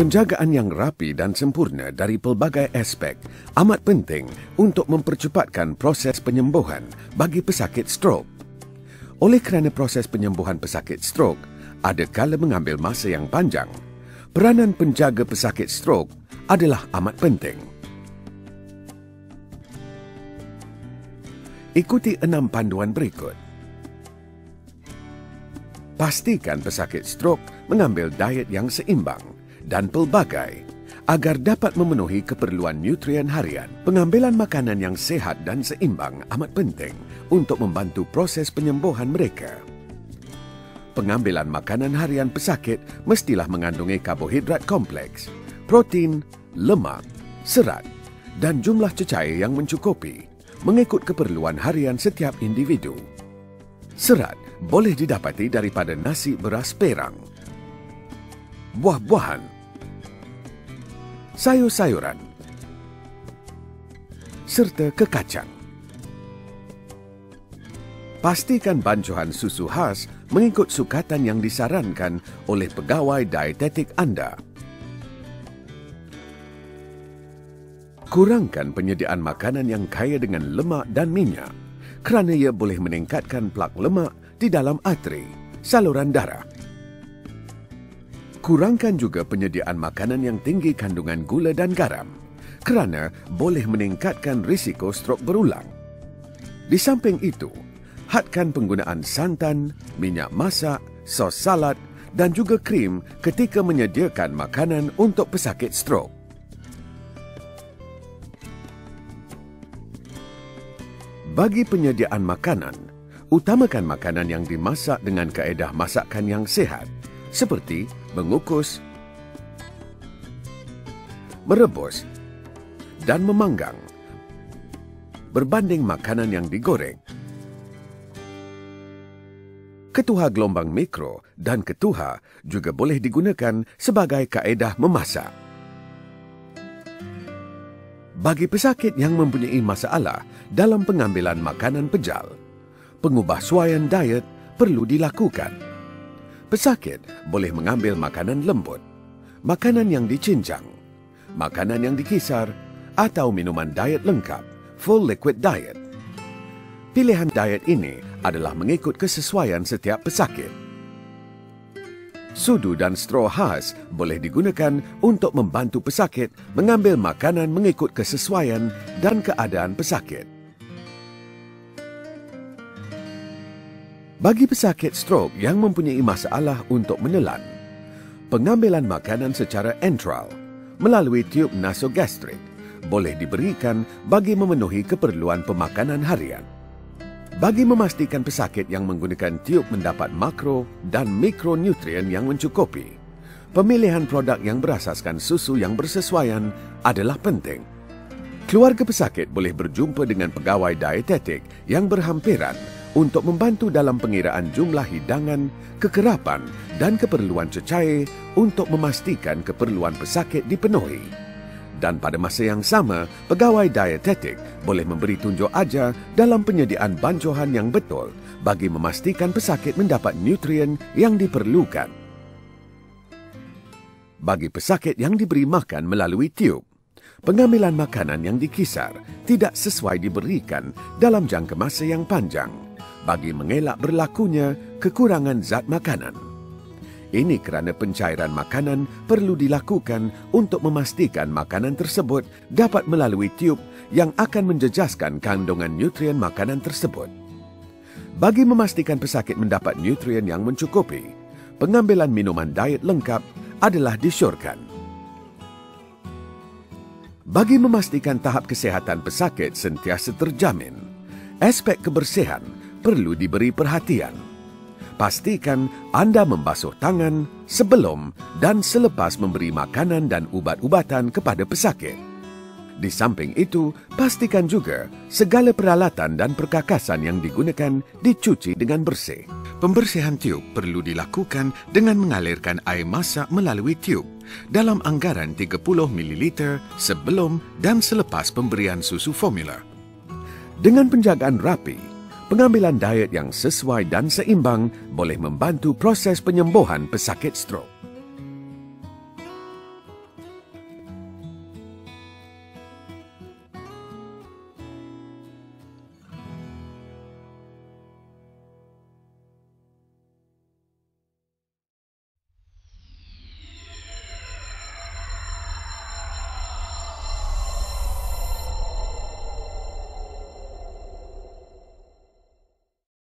Penjagaan yang rapi dan sempurna dari pelbagai aspek amat penting untuk mempercepatkan proses penyembuhan bagi pesakit strok. Oleh kerana proses penyembuhan pesakit strok ada kala mengambil masa yang panjang, peranan penjaga pesakit strok adalah amat penting. Ikuti enam panduan berikut. Pastikan pesakit strok mengambil diet yang seimbang dan pelbagai agar dapat memenuhi keperluan nutrien harian. Pengambilan makanan yang sehat dan seimbang amat penting untuk membantu proses penyembuhan mereka. Pengambilan makanan harian pesakit mestilah mengandungi karbohidrat kompleks, protein, lemak, serat dan jumlah cecair yang mencukupi mengikut keperluan harian setiap individu. Serat boleh didapati daripada nasi beras perang, buah-buahan, sayur-sayuran serta kekacang. Pastikan bancuhan susu khas mengikut sukatan yang disarankan oleh pegawai dietetik anda. Kurangkan penyediaan makanan yang kaya dengan lemak dan minyak kerana ia boleh meningkatkan plak lemak di dalam arteri, saluran darah Kurangkan juga penyediaan makanan yang tinggi kandungan gula dan garam kerana boleh meningkatkan risiko strok berulang. Di samping itu, hadkan penggunaan santan, minyak masak, sos salad dan juga krim ketika menyediakan makanan untuk pesakit strok. Bagi penyediaan makanan, utamakan makanan yang dimasak dengan kaedah masakan yang sihat seperti mengukus, merebus dan memanggang berbanding makanan yang digoreng. Ketuha gelombang mikro dan ketuha juga boleh digunakan sebagai kaedah memasak. Bagi pesakit yang mempunyai masalah dalam pengambilan makanan pejal, pengubah suaian diet perlu dilakukan pesakit boleh mengambil makanan lembut, makanan yang dicincang, makanan yang dikisar atau minuman diet lengkap, full liquid diet. Pilihan diet ini adalah mengikut kesesuaian setiap pesakit. Sudu dan straw khas boleh digunakan untuk membantu pesakit mengambil makanan mengikut kesesuaian dan keadaan pesakit. Bagi pesakit strok yang mempunyai masalah untuk menelan, pengambilan makanan secara entral melalui tiub nasogastrik boleh diberikan bagi memenuhi keperluan pemakanan harian. Bagi memastikan pesakit yang menggunakan tiub mendapat makro dan mikronutrien yang mencukupi, pemilihan produk yang berasaskan susu yang bersesuaian adalah penting. Keluarga pesakit boleh berjumpa dengan pegawai dietetik yang berhampiran untuk membantu dalam pengiraan jumlah hidangan, kekerapan dan keperluan cecair untuk memastikan keperluan pesakit dipenuhi. Dan pada masa yang sama, pegawai dietetik boleh memberi tunjuk ajar dalam penyediaan bancuhan yang betul bagi memastikan pesakit mendapat nutrien yang diperlukan. Bagi pesakit yang diberi makan melalui tiub, pengambilan makanan yang dikisar tidak sesuai diberikan dalam jangka masa yang panjang bagi mengelak berlakunya kekurangan zat makanan. Ini kerana pencairan makanan perlu dilakukan untuk memastikan makanan tersebut dapat melalui tiub yang akan menjejaskan kandungan nutrien makanan tersebut. Bagi memastikan pesakit mendapat nutrien yang mencukupi, pengambilan minuman diet lengkap adalah disyorkan. Bagi memastikan tahap kesihatan pesakit sentiasa terjamin, aspek kebersihan perlu diberi perhatian. Pastikan anda membasuh tangan sebelum dan selepas memberi makanan dan ubat-ubatan kepada pesakit. Di samping itu, pastikan juga segala peralatan dan perkakasan yang digunakan dicuci dengan bersih. Pembersihan tiub perlu dilakukan dengan mengalirkan air masak melalui tiub dalam anggaran 30 ml sebelum dan selepas pemberian susu formula. Dengan penjagaan rapi, Pengambilan diet yang sesuai dan seimbang boleh membantu proses penyembuhan pesakit strok.